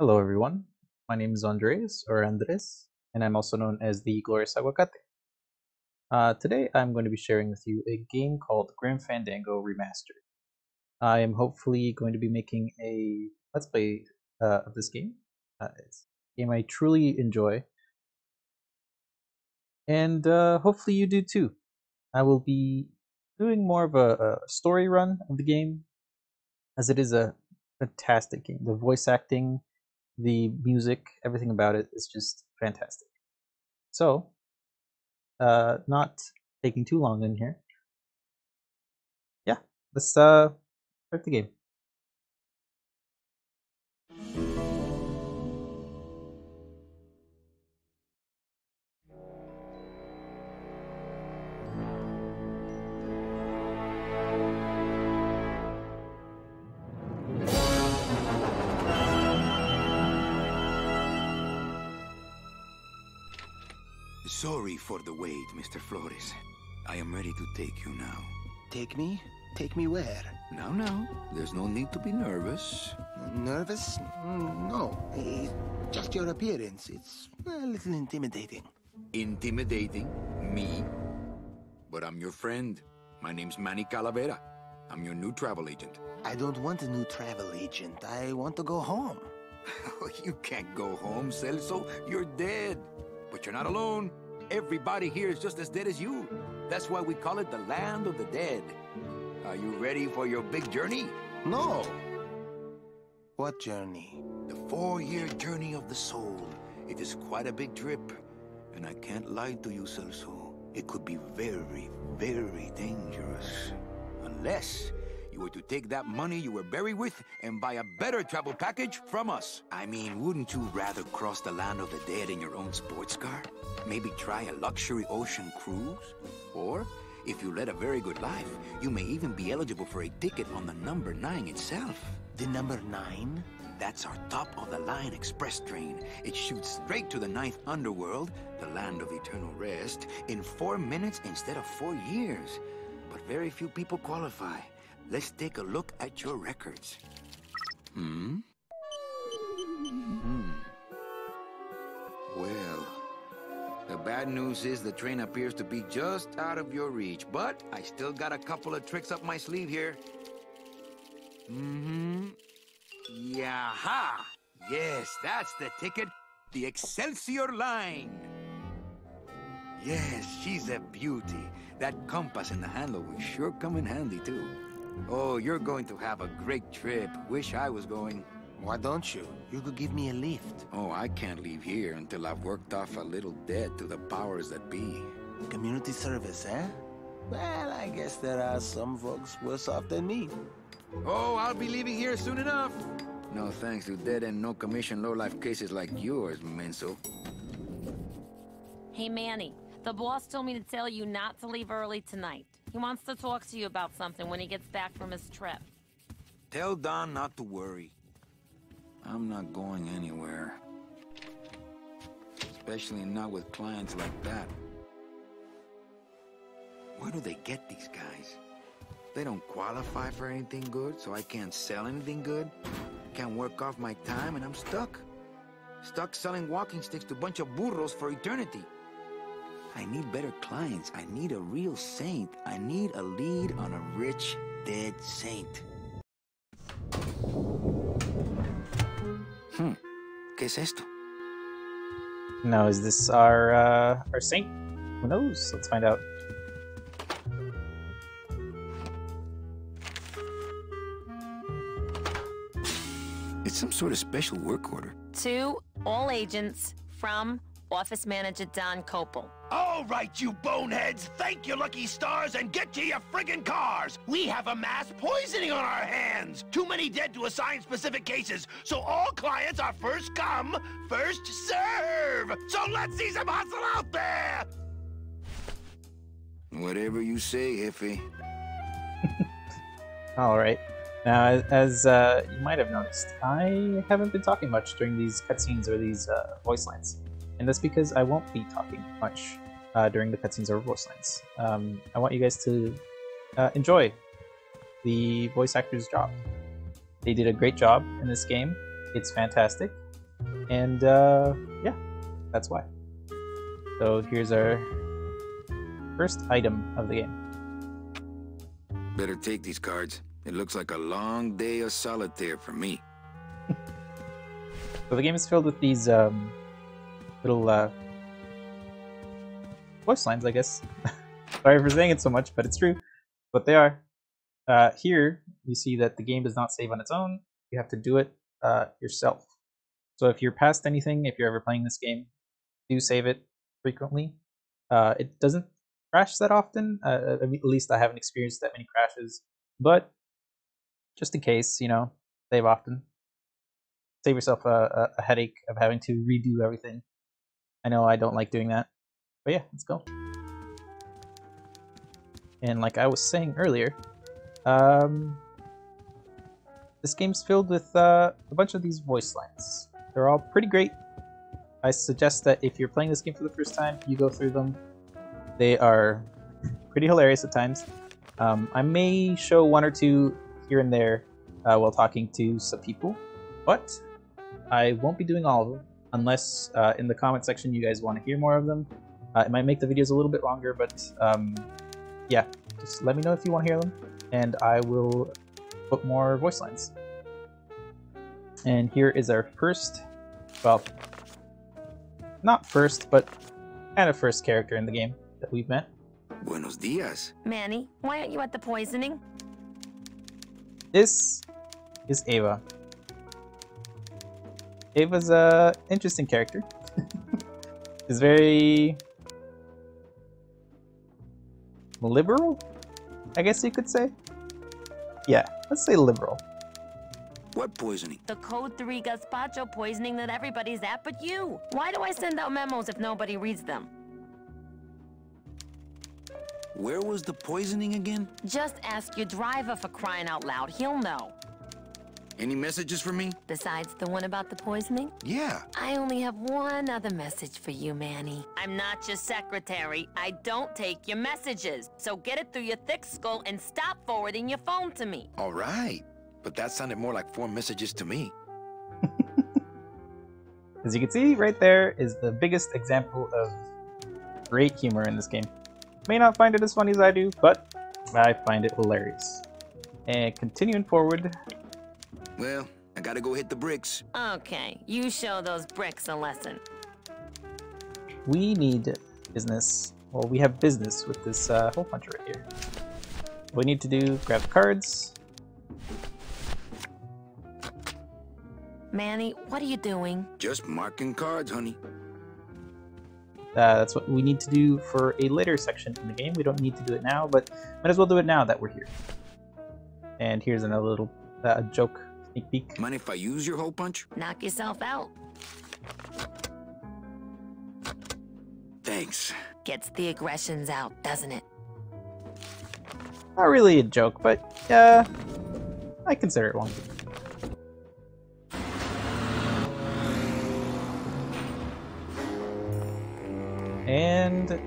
Hello, everyone. My name is Andres, or Andres, and I'm also known as the Glorious Aguacate. Uh, today, I'm going to be sharing with you a game called Grim Fandango Remastered. I am hopefully going to be making a Let's Play uh, of this game. Uh, it's a game I truly enjoy, and uh, hopefully you do too. I will be doing more of a, a story run of the game, as it is a fantastic game. The voice acting the music, everything about it is just fantastic. So, uh, not taking too long in here. Yeah, let's uh, start the game. For the wait, Mr. Flores. I am ready to take you now. Take me? Take me where? Now, now. There's no need to be nervous. Nervous? No. It's just your appearance. It's a little intimidating. Intimidating? Me? But I'm your friend. My name's Manny Calavera. I'm your new travel agent. I don't want a new travel agent. I want to go home. you can't go home, Celso. You're dead. But you're not alone. Everybody here is just as dead as you. That's why we call it the land of the dead. Are you ready for your big journey? No. What journey? The four-year journey of the soul. It is quite a big trip. And I can't lie to you, Celso. It could be very, very dangerous. Unless you were to take that money you were buried with and buy a better travel package from us. I mean, wouldn't you rather cross the land of the dead in your own sports car? Maybe try a luxury ocean cruise? Or, if you led a very good life, you may even be eligible for a ticket on the number 9 itself. The number nine? That's our top-of-the-line express train. It shoots straight to the ninth underworld, the land of eternal rest, in four minutes instead of four years. But very few people qualify. Let's take a look at your records. Hmm? Hmm. Well, the bad news is the train appears to be just out of your reach, but I still got a couple of tricks up my sleeve here. Mm-hmm. Yaha! Yes, that's the ticket. The Excelsior line. Yes, she's a beauty. That compass in the handle will sure come in handy, too. Oh, you're going to have a great trip. Wish I was going. Why don't you? You could give me a lift. Oh, I can't leave here until I've worked off a little debt to the powers that be. Community service, eh? Well, I guess there are some folks worse off than me. Oh, I'll be leaving here soon enough. No thanks to dead and no commission low-life cases like yours, Menso. Hey, Manny. The boss told me to tell you not to leave early tonight. He wants to talk to you about something when he gets back from his trip. Tell Don not to worry. I'm not going anywhere. Especially not with clients like that. Where do they get these guys? They don't qualify for anything good, so I can't sell anything good. Can't work off my time, and I'm stuck. Stuck selling walking sticks to a bunch of burros for eternity. I need better clients. I need a real saint. I need a lead on a rich, dead saint. Hmm. ¿Qué es esto? Now, is this our uh, our saint? Who knows? Let's find out. It's some sort of special work order. To all agents from Office Manager Don Copal. All right, you boneheads, thank your lucky stars and get to your friggin' cars! We have a mass poisoning on our hands! Too many dead to assign specific cases, so all clients are first come, first serve! So let's see some hustle out there! Whatever you say, Jefe. All right. Now, as, as uh, you might have noticed, I haven't been talking much during these cutscenes or these uh, voice lines, and that's because I won't be talking much uh, during the cutscenes or voice lines. Um, I want you guys to uh, enjoy the voice actor's job. They did a great job in this game. It's fantastic. And uh, yeah, that's why. So here's our first item of the game. Better take these cards. It looks like a long day of solitaire for me. So the game is filled with these um, little uh, voice lines, I guess. Sorry for saying it so much, but it's true. But they are. Uh, here, you see that the game does not save on its own. You have to do it uh, yourself. So if you're past anything, if you're ever playing this game, do save it frequently. Uh, it doesn't crash that often. Uh, at least I haven't experienced that many crashes. But just in case, you know, save often. Save yourself a, a headache of having to redo everything. I know I don't like doing that. But yeah, let's go. And like I was saying earlier, um, this game's filled with uh, a bunch of these voice lines. They're all pretty great. I suggest that if you're playing this game for the first time, you go through them. They are pretty hilarious at times. Um, I may show one or two here and there uh, while talking to some people, but I won't be doing all of them unless uh, in the comment section you guys want to hear more of them. Uh, it might make the videos a little bit longer, but um, yeah, just let me know if you want to hear them, and I will put more voice lines. And here is our first, well, not first, but kind of first character in the game that we've met. Buenos dias. Manny, why aren't you at the poisoning? This is Ava. Ava's a interesting character. She's very liberal, I guess you could say. Yeah, let's say liberal. What poisoning? The Code 3 gazpacho poisoning that everybody's at but you. Why do I send out memos if nobody reads them? Where was the poisoning again? Just ask your driver for crying out loud. He'll know. Any messages for me? Besides the one about the poisoning? Yeah. I only have one other message for you, Manny. I'm not your secretary. I don't take your messages. So get it through your thick skull and stop forwarding your phone to me. All right. But that sounded more like four messages to me. As you can see, right there is the biggest example of great humor in this game. May not find it as funny as I do, but I find it hilarious. And continuing forward, Well, I gotta go hit the bricks. Okay, you show those bricks a lesson. we need business. Well, we have business with this uh, hole puncher right here. What we need to do, grab cards. Manny, what are you doing? Just marking cards, honey. Uh, that's what we need to do for a later section in the game. We don't need to do it now, but might as well do it now that we're here. And here's another little uh, joke sneak peek. Mind if I use your hole punch? Knock yourself out. Thanks. Gets the aggressions out, doesn't it? Not really a joke, but uh, I consider it one. And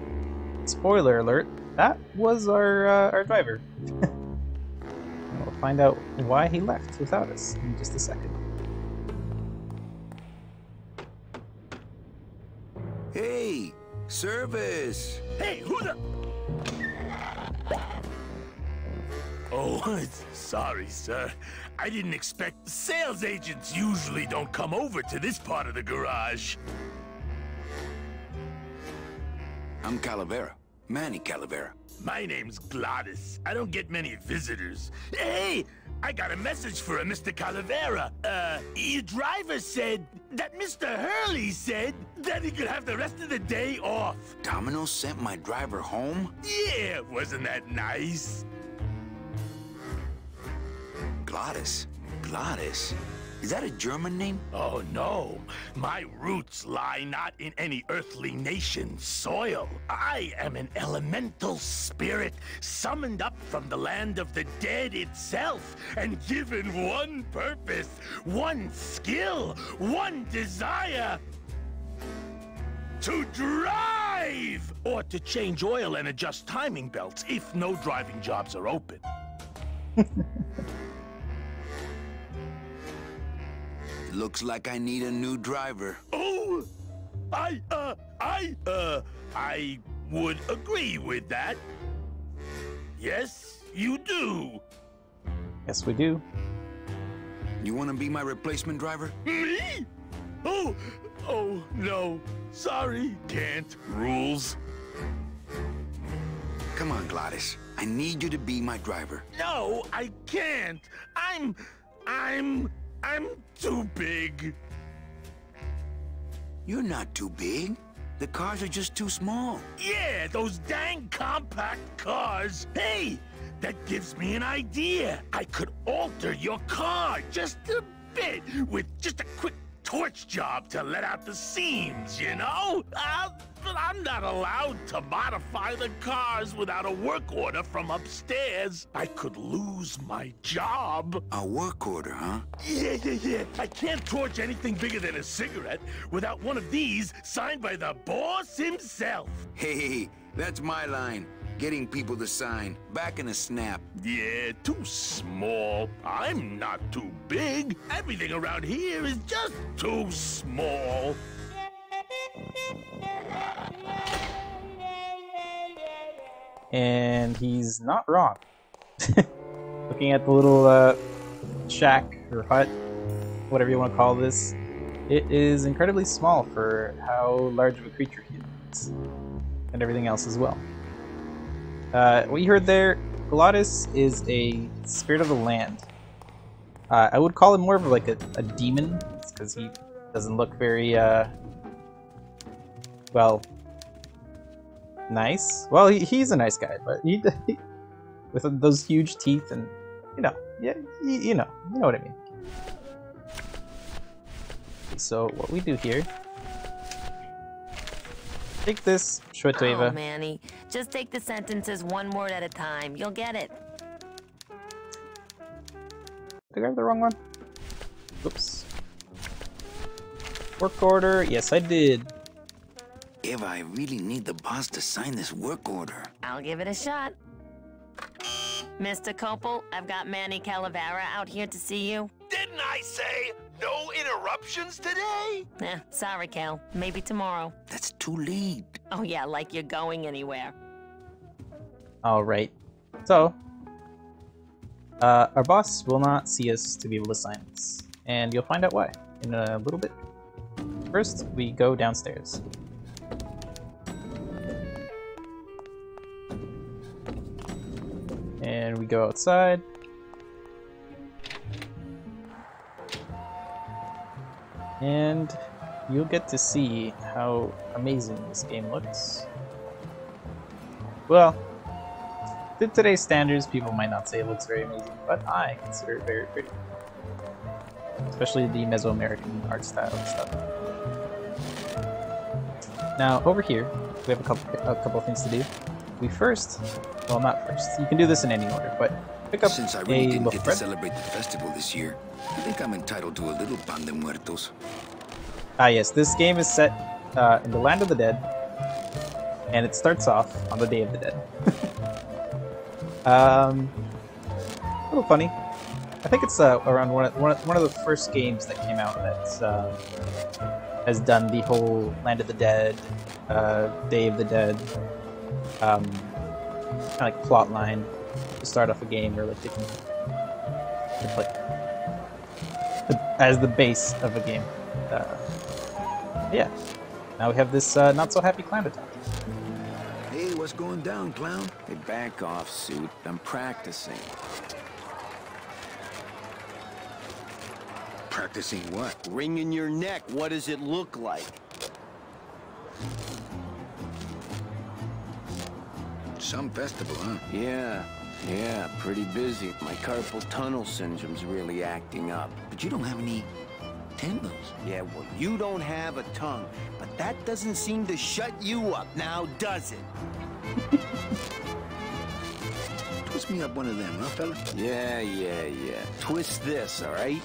spoiler alert, that was our uh, our driver. we'll find out why he left without us in just a second. Hey, service. Hey, who the... Oh, sorry, sir. I didn't expect... Sales agents usually don't come over to this part of the garage. I'm Calavera. Manny Calavera. My name's Glottis. I don't get many visitors. Hey, I got a message for a Mr. Calavera. Uh, your driver said that Mr. Hurley said that he could have the rest of the day off. Domino sent my driver home? Yeah, wasn't that nice? Glottis. Glottis? Is that a German name? Oh no, my roots lie not in any earthly nation's soil. I am an elemental spirit summoned up from the land of the dead itself and given one purpose, one skill, one desire. To drive! Or to change oil and adjust timing belts if no driving jobs are open. Looks like I need a new driver. Oh, I, uh, I, uh, I would agree with that. Yes, you do. Yes, we do. You want to be my replacement driver? Me? Oh, oh, no. Sorry, can't. Rules. Come on, Glottis. I need you to be my driver. No, I can't. I'm, I'm, I'm too big. You're not too big. The cars are just too small. Yeah, those dang compact cars. Hey, that gives me an idea. I could alter your car just a bit with just a job to let out the seams, you know? Uh, but I'm not allowed to modify the cars without a work order from upstairs. I could lose my job. A work order, huh? Yeah, yeah, yeah. I can't torch anything bigger than a cigarette without one of these signed by the boss himself. Hey, that's my line. Getting people to sign. Back in a snap. Yeah, too small. I'm not too big. Everything around here is just too small. And he's not wrong. Looking at the little uh, shack or hut, whatever you want to call this, it is incredibly small for how large of a creature he is, and everything else as well. Uh, what you heard there, Glottis is a spirit of the land. Uh, I would call him more of like a, a demon, because he doesn't look very, uh, well, nice. Well, he, he's a nice guy, but he, with those huge teeth and, you know, yeah, you, you know, you know what I mean. So what we do here, take this, show it to Oh, Manny. Just take the sentences one word at a time. You'll get it. Did I grab the wrong one? Oops. Work order, yes I did. Eva, I really need the boss to sign this work order. I'll give it a shot. Mr. Copal, I've got Manny Calavera out here to see you. Didn't I say no interruptions today? Eh, sorry, Cal. Maybe tomorrow. That's too late. Oh yeah, like you're going anywhere. Alright. So, uh, our boss will not see us to be able to sign this. And you'll find out why in a little bit. First, we go downstairs. And we go outside. And you'll get to see how amazing this game looks. Well, to today's standards, people might not say it looks very amazing, but I consider it very pretty. Especially the Mesoamerican art style and stuff. Now, over here, we have a couple a couple things to do. We first, well, not first. You can do this in any order, but pick up Since I really didn't get to celebrate the festival this year, I think I'm entitled to a little pan de muertos. Ah, yes, this game is set uh, in the Land of the Dead, and it starts off on the Day of the Dead. um, a little funny. I think it's uh, around one of, one, of, one of the first games that came out that uh, has done the whole Land of the Dead, uh, Day of the Dead, um, kind of like plot line to start off a game, or like they can, it's like as the base of a game. Uh, yeah. Now we have this uh, not so happy climb attack. Hey, what's going down, clown? Hey, back off, suit. I'm practicing. Practicing what? Wringing your neck, what does it look like? Some festival, huh? Yeah, yeah, pretty busy. My carpal tunnel syndrome's really acting up. But you don't have any tendons. Yeah, well, you don't have a tongue, but that doesn't seem to shut you up now, does it? Twist me up one of them, huh, fella? Yeah, yeah, yeah. Twist this, all right?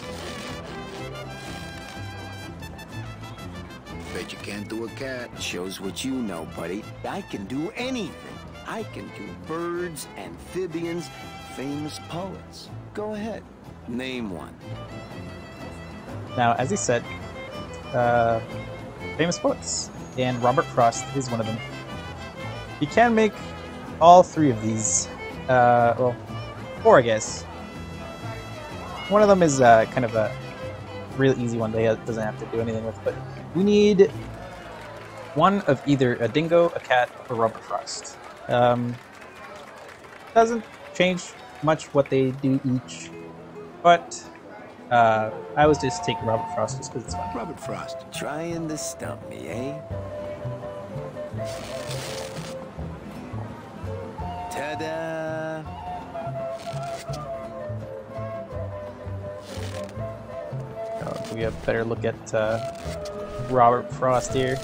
Bet you can't do a cat. Shows what you know, buddy. I can do anything. I can do birds, amphibians, famous poets. Go ahead. Name one. Now, as he said, uh, famous poets, and Robert Frost is one of them. You can make all three of these. Uh, well, four, I guess. One of them is uh, kind of a real easy one that doesn't have to do anything with, but we need one of either a dingo, a cat, or Robert Frost. Um, doesn't change much what they do each, but uh, I was just taking Robert Frost just because it's fun. Robert Frost. Trying to stump me, eh? Ta-da! Uh, we have a better look at uh, Robert Frost here.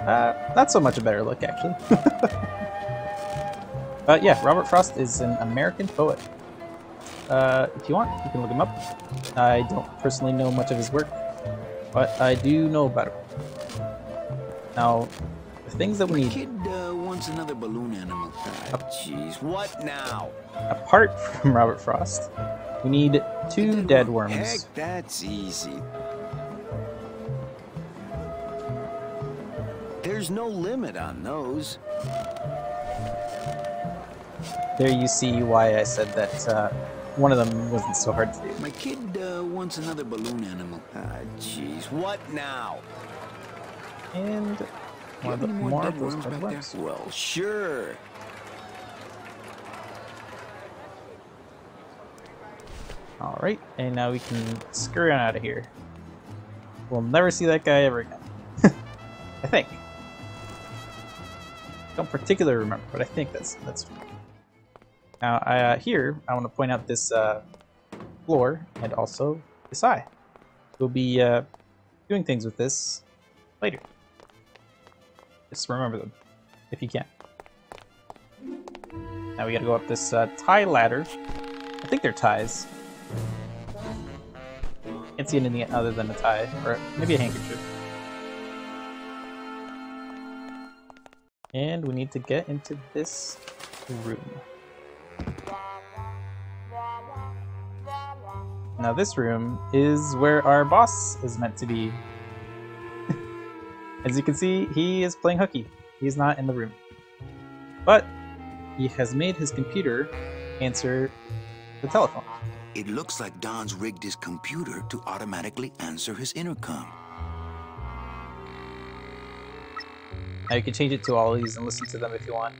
Uh, not so much a better look, actually. but yeah, Robert Frost is an American poet. Uh, if you want, you can look him up. I don't personally know much of his work, but I do know about him. Now, the things that we need Kid uh, wants another balloon animal. Ah, Jeez, what now? apart from Robert Frost, we need two dead worms. Heck, that's easy. There's no limit on those. There you see why I said that uh, one of them wasn't so hard to do. My kid uh, wants another balloon animal. Ah, jeez, what now? And one of the more of those worms dead back worms. Well, sure. Alright, and now we can scurry on out of here. We'll never see that guy ever again. I think. Don't particularly remember, but I think that's that's. Now, uh, here, I want to point out this uh, floor and also this eye. We'll be uh, doing things with this later. Just remember them, if you can. Now we gotta go up this uh, tie ladder. I think they're ties. Can't see anything other than a tie, or maybe a handkerchief. And we need to get into this room. Now this room is where our boss is meant to be. As you can see, he is playing hooky. He's not in the room. But he has made his computer answer the telephone. It looks like Don's rigged his computer to automatically answer his intercom. Now you can change it to all these and listen to them if you want.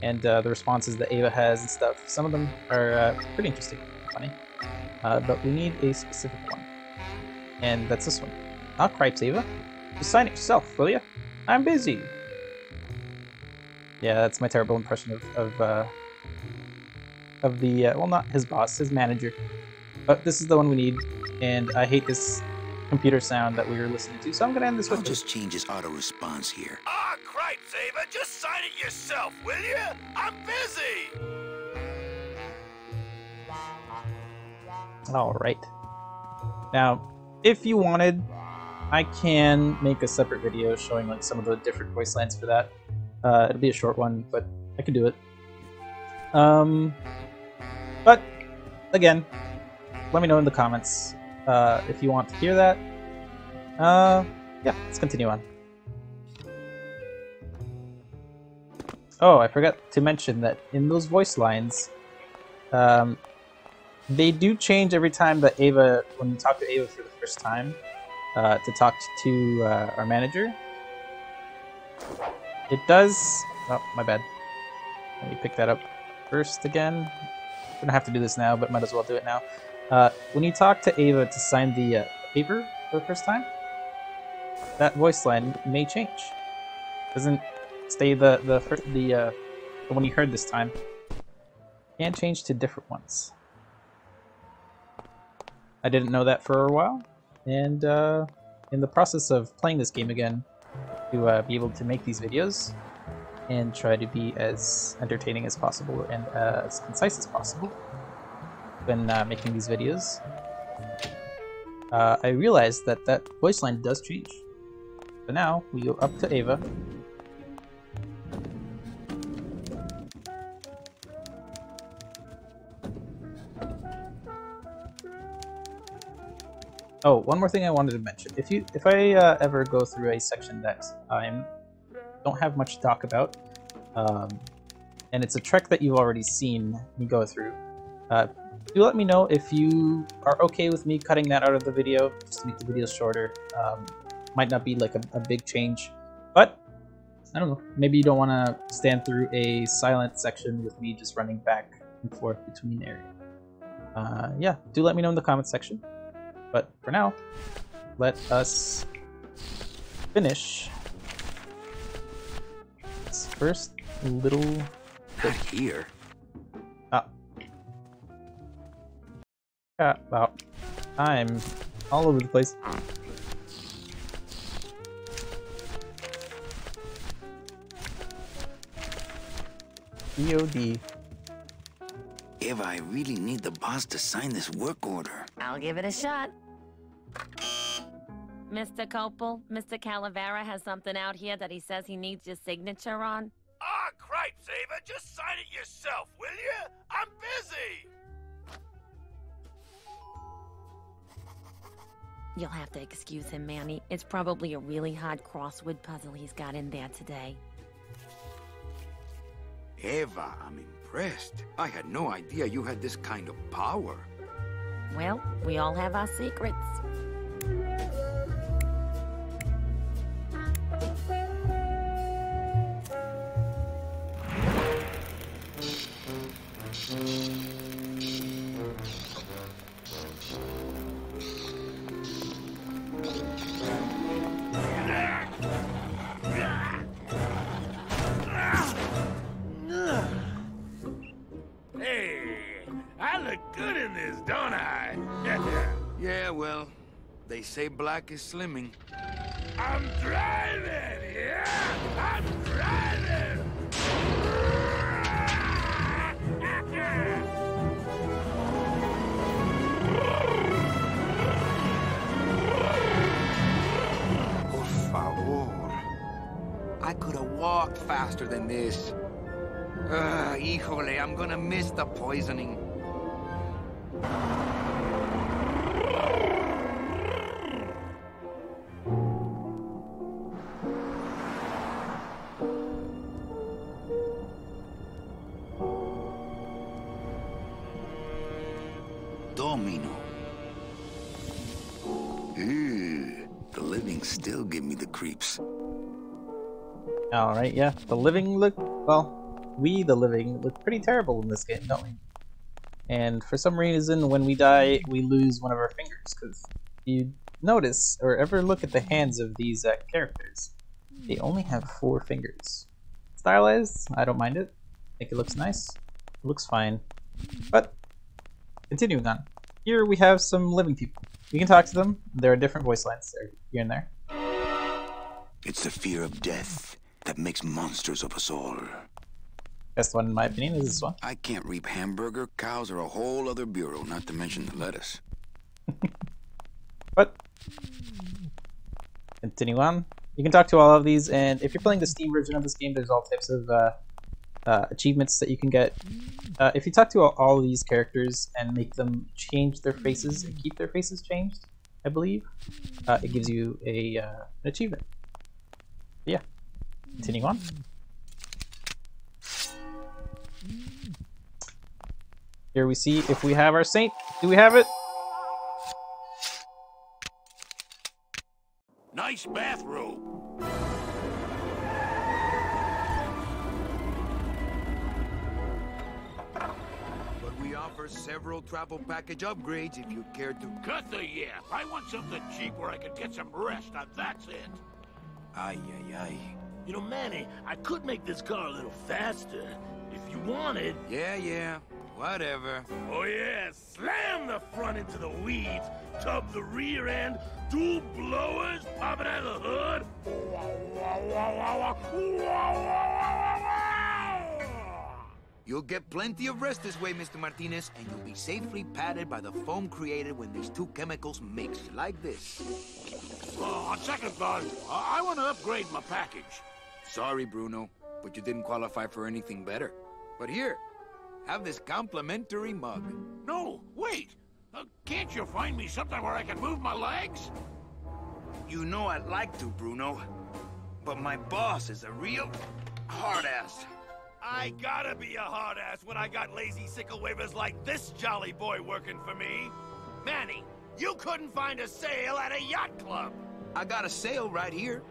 And uh, the responses that Ava has and stuff. Some of them are uh, pretty interesting, funny. Uh, but we need a specific one. And that's this one. Not Cripes, Ava. Just sign it yourself, will ya? I'm busy. Yeah, that's my terrible impression of of, uh, of the uh, well, not his boss, his manager. But this is the one we need, and I hate this computer sound that we were listening to, so I'm gonna end this I'll with just change his auto response here. Ah, cripes, Ava, just sign it yourself, will you? I'm busy. All right. Now, if you wanted, I can make a separate video showing like some of the different voice lines for that. Uh, it'll be a short one, but I can do it. Um, but again, let me know in the comments uh, if you want to hear that. Uh, yeah, let's continue on. Oh, I forgot to mention that in those voice lines, um, they do change every time that Ava, when you talk to Ava for the first time, uh, to talk to uh, our manager. It does. Oh, my bad. Let me pick that up first again. I'm gonna have to do this now, but might as well do it now. Uh, when you talk to Ava to sign the uh, paper for the first time, that voice line may change. Doesn't stay the the first, the uh, the one you heard this time. Can change to different ones. I didn't know that for a while, and uh, in the process of playing this game again, to uh, be able to make these videos and try to be as entertaining as possible and uh, as concise as possible when uh, making these videos, uh, I realized that that voice line does change. So now we go up to Ava. Oh, one more thing I wanted to mention. If you, if I uh, ever go through a section that I don't have much to talk about, um, and it's a trek that you've already seen me go through, uh, do let me know if you are okay with me cutting that out of the video, just to make the video shorter. Um, might not be like a, a big change, but I don't know. Maybe you don't want to stand through a silent section with me just running back and forth between areas. Uh, yeah, do let me know in the comments section. But for now, let us finish this first little Not here. Yeah, wow. I'm all over the place. EOD. Eva, I really need the boss to sign this work order. I'll give it a shot. Mr. Copal, Mr. Calavera has something out here that he says he needs your signature on. Ah, cripes, Ava, just sign it yourself, will you? I'm busy. You'll have to excuse him, Manny. It's probably a really hard crossword puzzle he's got in there today. Eva, I'm impressed. I had no idea you had this kind of power. Well, we all have our secrets. Say black is slimming. I'm driving, yeah! I'm driving! Por favor. I could have walked faster than this. Ugh, híjole, I'm gonna miss the poisoning. Domino. The living still give me the creeps. Alright, yeah. The living look, well, we, the living, look pretty terrible in this game, don't we? And for some reason, when we die, we lose one of our fingers, because you notice, or ever look at the hands of these uh, characters, they only have four fingers. Stylized, I don't mind it. I think it looks nice. It looks fine. But, continuing on. Here we have some living people. We can talk to them. There are different voice lines there, here and there. It's the fear of death that makes monsters of us all. Best one, in my opinion, is this one. I can't reap hamburger, cows, or a whole other bureau, not to mention the lettuce. But continue on. You can talk to all of these, and if you're playing the Steam version of this game, there's all types of uh, uh, achievements that you can get. Uh, if you talk to all, these characters and make them change their faces and keep their faces changed, I believe, uh, it gives you a uh, an achievement. But yeah, continue on. Here we see if we have our saint. Do we have it? Nice bathrobe. Offer several travel package upgrades if you care to. Cut the yap. I want something cheap where I can get some rest. Now that's it. Ay, ay, ay. You know, Manny, I could make this car a little faster. If you wanted. Yeah, yeah. Whatever. Oh yeah, slam the front into the weeds, tub the rear end, dual blowers popping out of the hood. You'll get plenty of rest this way, Mr. Martinez, and you'll be safely padded by the foam created when these two chemicals mix, like this. Oh, on second thought, I, I want to upgrade my package. Sorry, Bruno, but you didn't qualify for anything better. But here, have this complimentary mug. No, wait. Uh, can't you find me something where I can move my legs? You know I'd like to, Bruno. But my boss is a real hard ass. I gotta be a hard ass when I got lazy sickle wavers like this jolly boy working for me. Manny, you couldn't find a sale at a yacht club. I got a sale right here.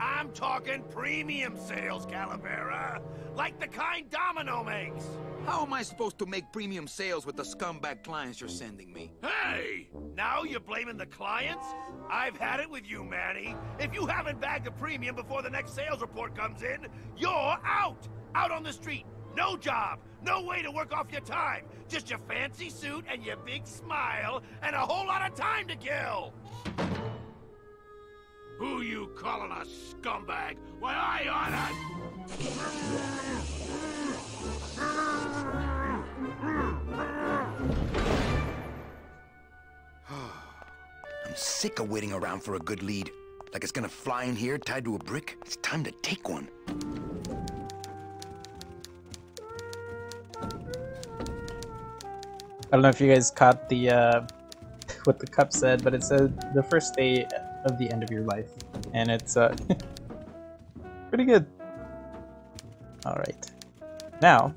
I'm talking premium sales, Calavera. Like the kind Domino makes. How am I supposed to make premium sales with the scumbag clients you're sending me? Hey! Now you're blaming the clients? I've had it with you, Manny. If you haven't bagged a premium before the next sales report comes in, you're out! Out on the street. No job. No way to work off your time. Just your fancy suit and your big smile and a whole lot of time to kill. Who you calling a scumbag? Why, I oughta... I'm sick of waiting around for a good lead. Like it's gonna fly in here tied to a brick. It's time to take one. I don't know if you guys caught the uh, what the cup said, but it said the first day of the end of your life, and it's uh, pretty good. All right, now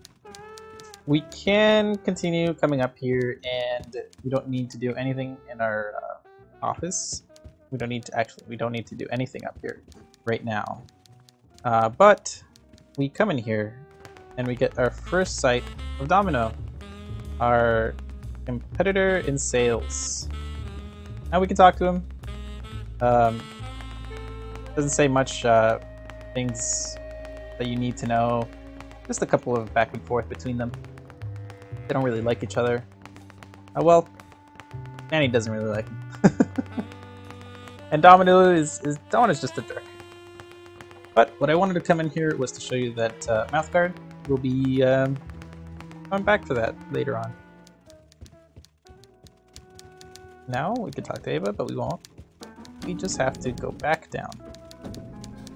we can continue coming up here, and we don't need to do anything in our uh, office. We don't need to actually. We don't need to do anything up here right now. Uh, but we come in here, and we get our first sight of Domino our competitor in sales. Now we can talk to him. Um, doesn't say much uh, things that you need to know. Just a couple of back and forth between them. They don't really like each other. Uh, well, Manny doesn't really like him. and Domino is, is Domino's just a jerk. But what I wanted to come in here was to show you that uh, Mouthguard will be um, coming back for that later on. Now we could talk to Ava, but we won't. We just have to go back down.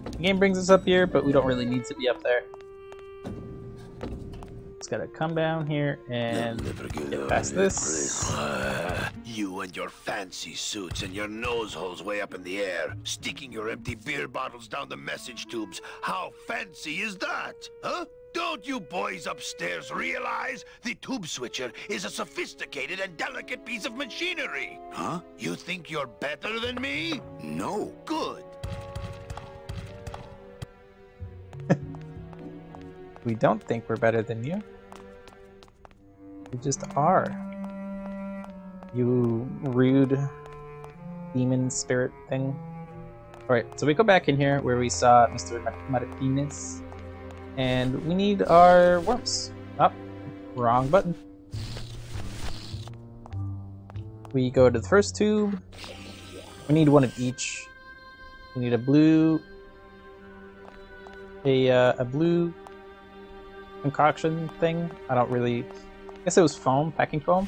The game brings us up here, but we don't really need to be up there. Just gotta come down here and get past this. You and your fancy suits and your nose holes way up in the air, sticking your empty beer bottles down the message tubes. How fancy is that? Huh? Don't you boys upstairs realize the tube switcher is a sophisticated and delicate piece of machinery? Huh? You think you're better than me? No. Good. We don't think we're better than you. We just are. You rude demon spirit thing. Alright, so we go back in here where we saw Mr. Martinez. And we need our worms. Up. Oh, wrong button. We go to the first tube. We need one of each. We need a blue, a uh, a blue concoction thing. I don't really. I guess it was foam, packing foam.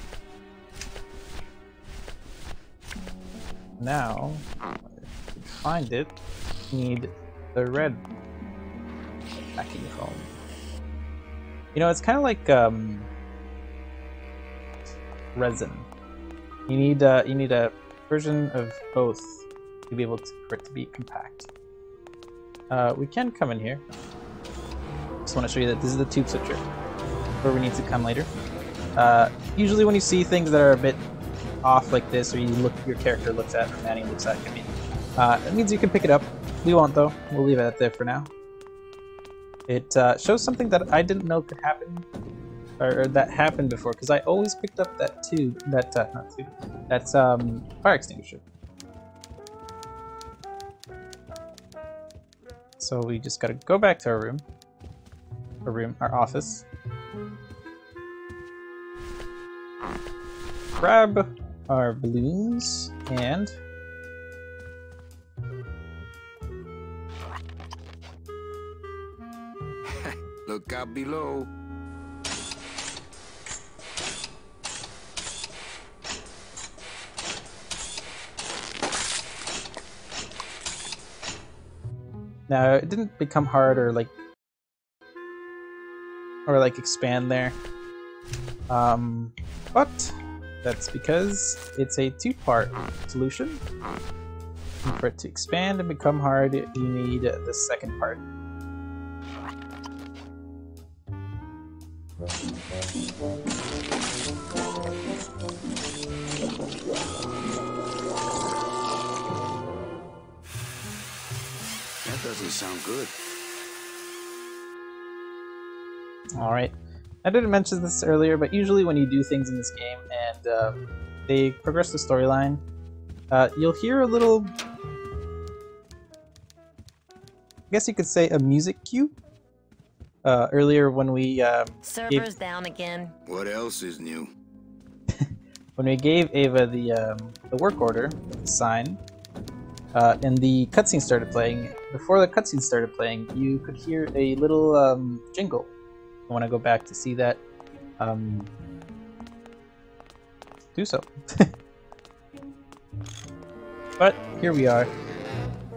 Now, find it. Need the red packing foam. You know, it's kind of like um, resin. You need uh, you need a version of both to be able to, for it to be compact. Uh, we can come in here. Just want to show you that this is the tube switcher, where we need to come later. Uh, usually when you see things that are a bit off like this, or you look, your character looks at, or Manny looks at, I mean, uh, it means you can pick it up. We won't though. We'll leave it at there for now. It uh, shows something that I didn't know could happen, or, or that happened before, because I always picked up that tube, that uh, not tube, that's um, fire extinguisher. So we just gotta go back to our room, our room, our office. Grab our balloons and Look out below. Now it didn't become hard or like or like expand there. Um, but That's because it's a two-part solution. For it to expand and become hard, you need the second part. That doesn't sound good. Alright. I didn't mention this earlier, but usually when you do things in this game and uh, they progress the storyline, uh, you'll hear a little. I guess you could say a music cue. Uh, earlier when we um, Server's down again. What else is new? when we gave Ava the um, the work order the sign, uh, and the cutscene started playing. Before the cutscene started playing, you could hear a little um, jingle. I want to go back to see that. Um, do so. but here we are.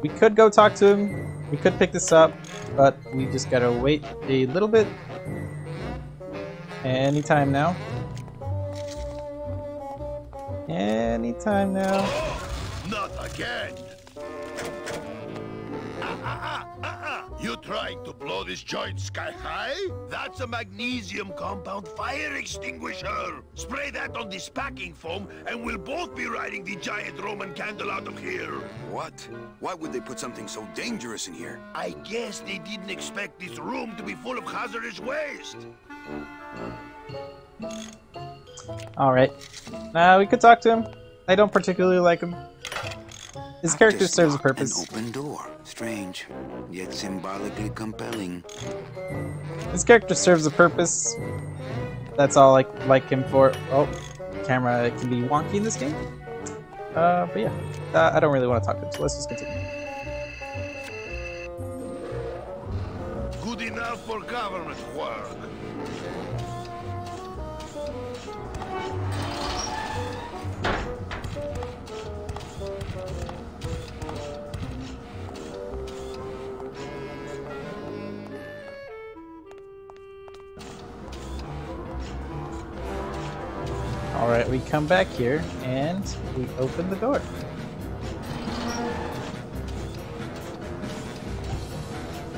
We could go talk to him. We could pick this up, but we just gotta wait a little bit. Anytime now. Anytime now. Not again! You trying to blow this joint sky high? That's a magnesium compound fire extinguisher! Spray that on this packing foam and we'll both be riding the giant Roman candle out of here! What? Why would they put something so dangerous in here? I guess they didn't expect this room to be full of hazardous waste! Alright. Now we could talk to him. I don't particularly like him. His character serves a locked an purpose. open door. Strange, yet symbolically compelling. His character serves a purpose. That's all I like him for. Oh, camera can be wonky in this game. Uh, but yeah, uh, I don't really want to talk to him, so let's just continue. Good enough for government work. Alright, we come back here and we open the door.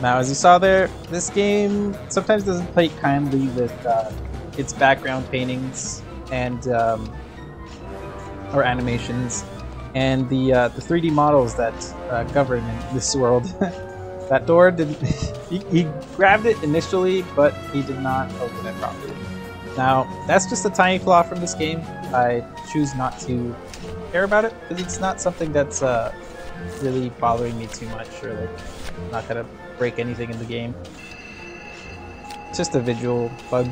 Now, as you saw there, this game sometimes doesn't play kindly with uh, its background paintings and um, or animations, and the uh, the 3D models that uh, govern this world. that door didn't. he, he grabbed it initially, but he did not open it properly. Now, that's just a tiny flaw from this game. I choose not to care about it because it's not something that's uh, really bothering me too much, or like not gonna break anything in the game. It's just a visual bug.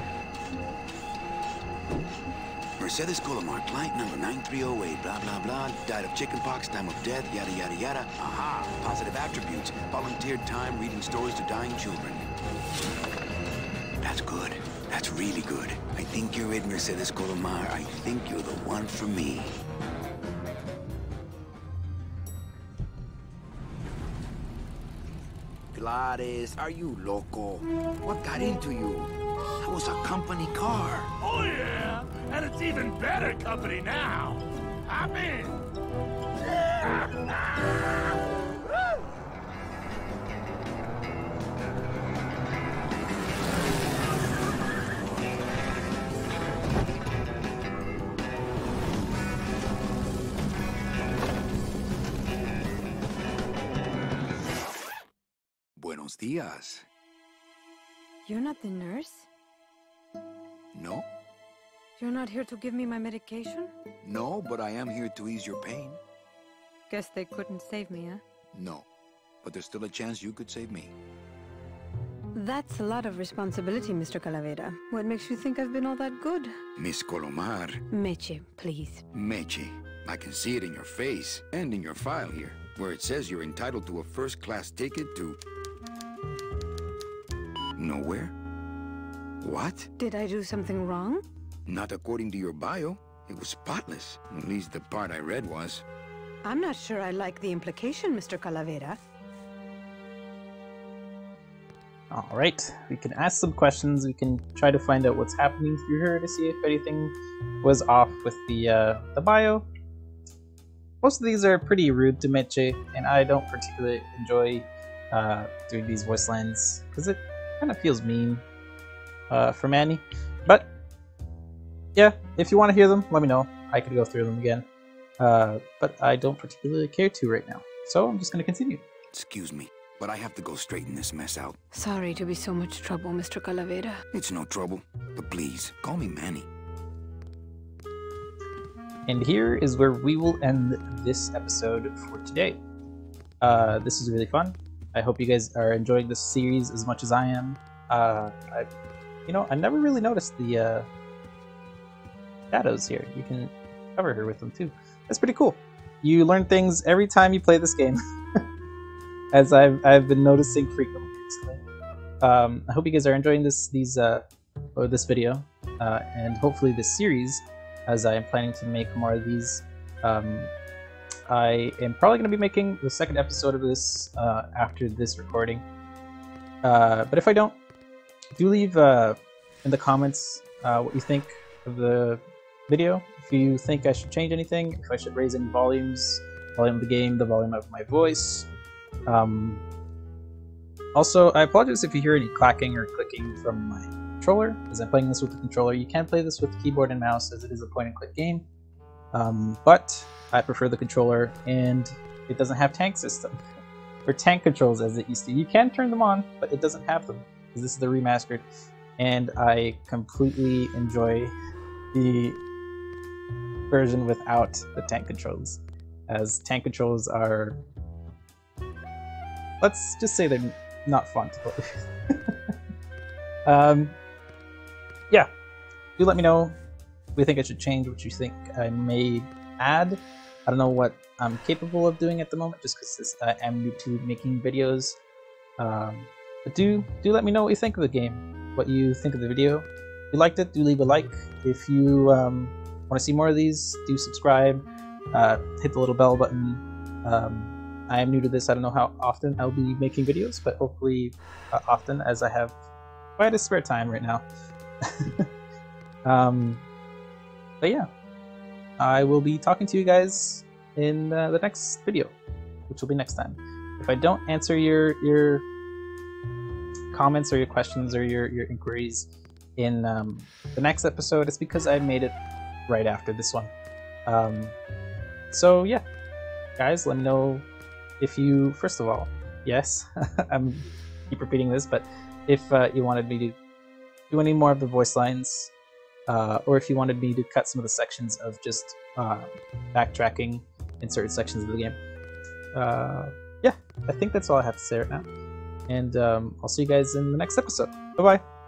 Mercedes Colomar, client number 9308, blah, blah, blah, died of chickenpox, time of death, yada, yada, yada. Aha, positive attributes, volunteered time reading stories to dying children. That's good. That's really good. I think you're it, Mercedes Colomar. I think you're the one for me. Glottis, are you loco? What got into you? That was a company car. Oh yeah, and it's even better company now. I'm in. Dias. You're not the nurse? No? You're not here to give me my medication? No, but I am here to ease your pain. Guess they couldn't save me, huh? No. But there's still a chance you could save me. That's a lot of responsibility, Mr. Calavera. What makes you think I've been all that good? Miss Colomar, Meche, please. Meche, I can see it in your face and in your file here, where it says you're entitled to a first-class ticket to... Nowhere? What? Did I do something wrong? Not according to your bio. It was spotless. At least the part I read was. I'm not sure I like the implication, Mr. Calavera. All right, we can ask some questions. We can try to find out what's happening through her to see if anything was off with the uh, the bio. Most of these are pretty rude to Meche, and I don't particularly enjoy uh, doing these voice lines because it kind of feels mean uh, for Manny. But yeah, if you want to hear them, let me know. I could go through them again, uh, but I don't particularly care to right now. So I'm just going to continue. Excuse me, but I have to go straighten this mess out. Sorry to be so much trouble, Mr. Calavera. It's no trouble, but please, call me Manny. And here is where we will end this episode for today. Uh, this is really fun. I hope you guys are enjoying this series as much as I am. Uh, I, you know, I never really noticed the uh, shadows here. You can cover her with them too. That's pretty cool. You learn things every time you play this game, as I've I've been noticing frequently. Um, I hope you guys are enjoying this these uh, or this video, uh, and hopefully this series, as I am planning to make more of these. Um, I am probably going to be making the second episode of this uh, after this recording. Uh, but if I don't, do leave uh, in the comments uh, what you think of the video. If you think I should change anything, if I should raise any volumes, volume of the game, the volume of my voice. Um, also, I apologize if you hear any clacking or clicking from my controller, as I'm playing this with the controller. You can play this with keyboard and mouse, as it is a point-and-click game. Um, but I prefer the controller, and it doesn't have tank system. Or tank controls as it used to. You can turn them on, but it doesn't have them because this is the remastered, and I completely enjoy the version without the tank controls, as tank controls are, let's just say they're not fun to play. um, yeah, do let me know. What you think I should change, what you think I may add. I don't know what I'm capable of doing at the moment, just because I am new to making videos. Um, but do do let me know what you think of the game, what you think of the video. If you liked it, do leave a like. If you um, want to see more of these, do subscribe. Uh, hit the little bell button. Um, I am new to this. I don't know how often I'll be making videos, but hopefully uh, often, as I have quite a spare time right now. um, but yeah, I will be talking to you guys in uh, the next video, which will be next time. If I don't answer your your comments or your questions or your, your inquiries in um, the next episode, it's because I made it right after this one. Um, so yeah, guys, let me know if you, first of all, yes, I'm keep repeating this, but if uh, you wanted me to do any more of the voice lines, uh, or if you wanted me to cut some of the sections of just uh, backtracking in certain sections of the game. Uh, yeah, I think that's all I have to say right now. And um, I'll see you guys in the next episode. Bye bye.